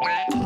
Wow.